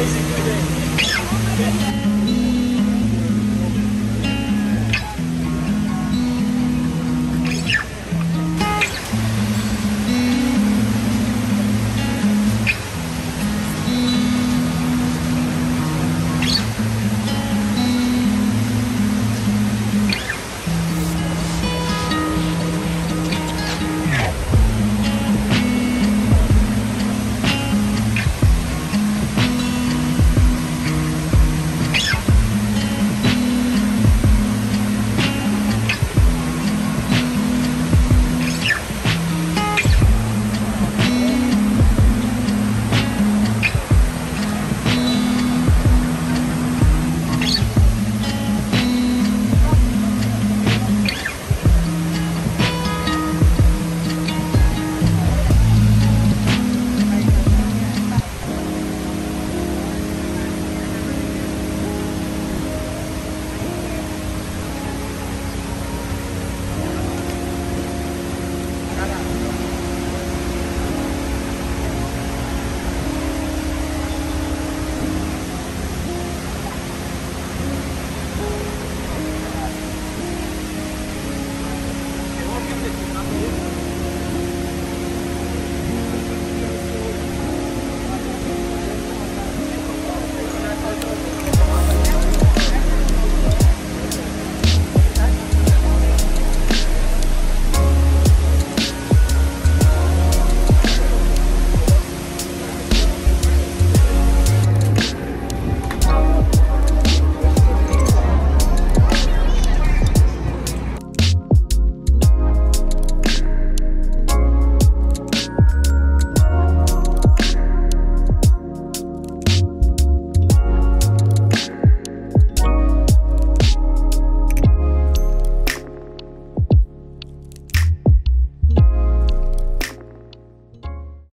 Basically,